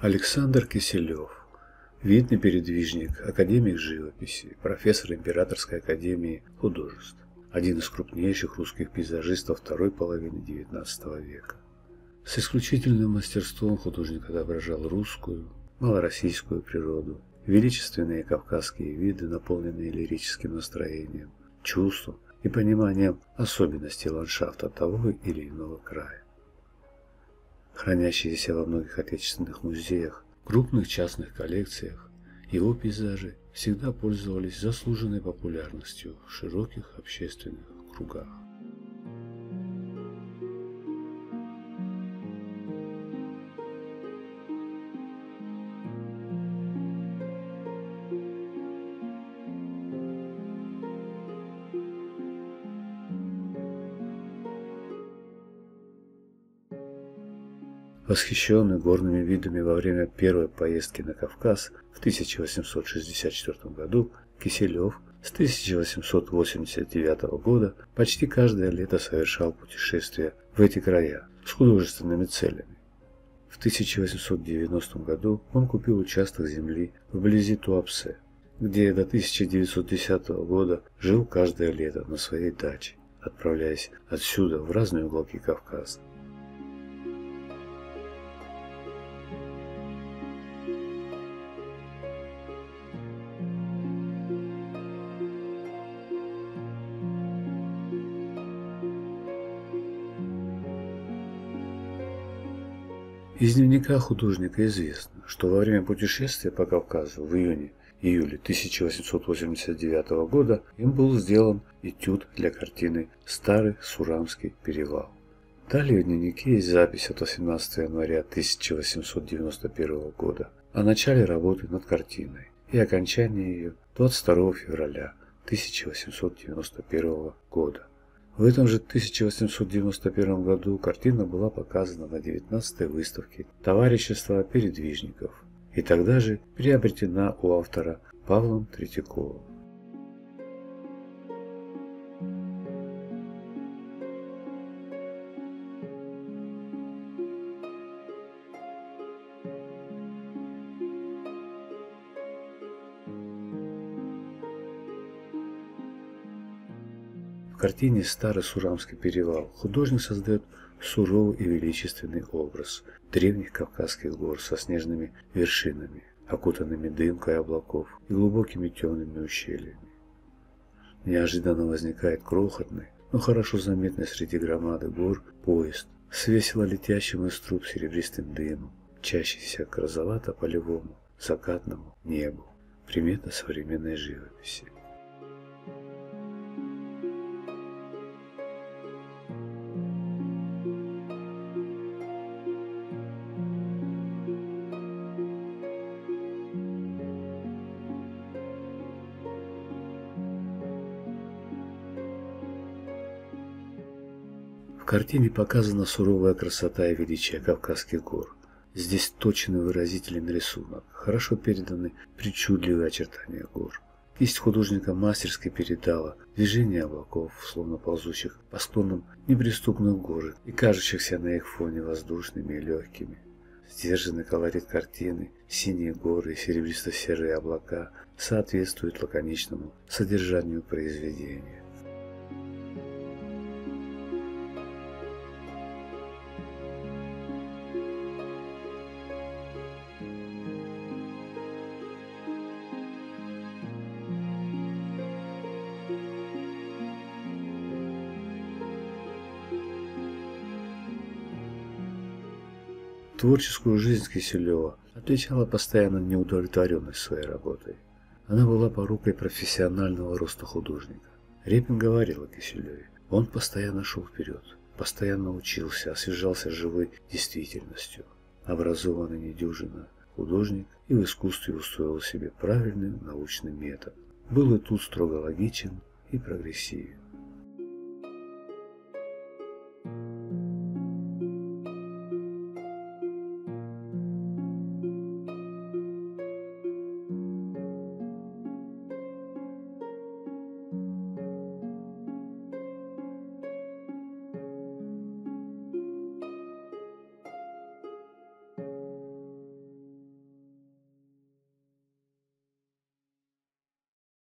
Александр Киселев, видный передвижник, академик живописи, профессор Императорской академии художеств, один из крупнейших русских пейзажистов второй половины XIX века. С исключительным мастерством художник отображал русскую, малороссийскую природу, величественные кавказские виды, наполненные лирическим настроением, чувством и пониманием особенностей ландшафта того или иного края хранящиеся во многих отечественных музеях, крупных частных коллекциях, его пейзажи всегда пользовались заслуженной популярностью в широких общественных кругах. Восхищенный горными видами во время первой поездки на Кавказ в 1864 году, Киселев с 1889 года почти каждое лето совершал путешествия в эти края с художественными целями. В 1890 году он купил участок земли вблизи Туапсе, где до 1910 года жил каждое лето на своей даче, отправляясь отсюда в разные уголки Кавказа. Из дневника художника известно, что во время путешествия по Кавказу в июне-июле 1889 года им был сделан этюд для картины «Старый Сурамский перевал». Далее в дневнике есть запись от 18 января 1891 года о начале работы над картиной и окончании ее 22 февраля 1891 года. В этом же 1891 году картина была показана на 19-й выставке Товарищества передвижников и тогда же приобретена у автора Павлом Третьяковым. В картине «Старый Сурамский перевал» художник создает суровый и величественный образ древних Кавказских гор со снежными вершинами, окутанными дымкой облаков и глубокими темными ущельями. Неожиданно возникает крохотный, но хорошо заметный среди громады гор поезд с весело летящим из труб серебристым дымом, чащийся к розовато-полевому закатному небу, примета современной живописи. Картине показана суровая красота и величие Кавказских гор. Здесь точный выразителен рисунок, хорошо переданы причудливые очертания гор. Кисть художника мастерски передала движение облаков, словно ползущих по склонам неприступных гор и кажущихся на их фоне воздушными и легкими. Сдержанный колорит картины, синие горы и серебристо-серые облака соответствуют лаконичному содержанию произведения. Творческую жизнь Киселева отличала постоянно неудовлетворенность своей работой. Она была порукой профессионального роста художника. Репин говорил о Киселеве. Он постоянно шел вперед, постоянно учился, освежался живой действительностью. Образованный недюжинно художник и в искусстве устроил себе правильный научный метод. Был и тут строго логичен и прогрессивен.